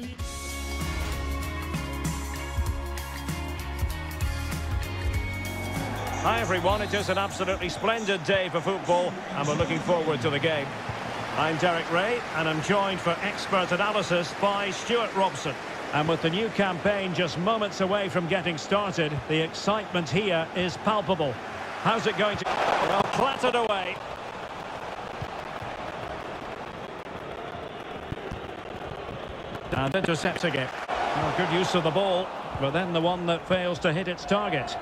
Please. Hi everyone, it is an absolutely splendid day for football and we're looking forward to the game. I'm Derek Rae and I'm joined for expert analysis by Stuart Robson. And with the new campaign just moments away from getting started, the excitement here is palpable. How's it going to... Well, clattered away. And intercepting it. Well, good use of the ball, but then the one that fails to hit its target.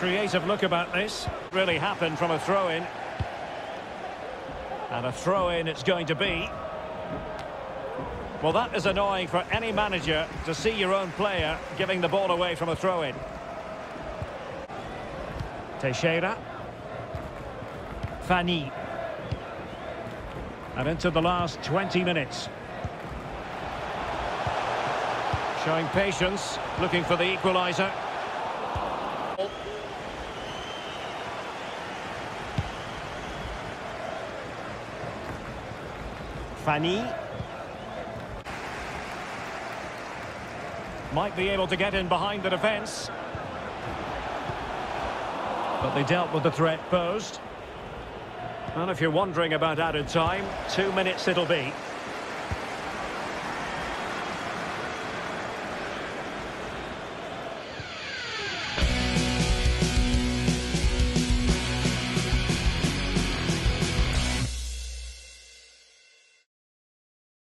Creative look about this. Really happened from a throw-in. And a throw-in it's going to be. Well, that is annoying for any manager to see your own player giving the ball away from a throw-in. Teixeira. Fanny. And into the last 20 minutes. Showing patience, looking for the equaliser. Fanny. Might be able to get in behind the defence. But they dealt with the threat posed. And if you're wondering about added time, two minutes it'll be.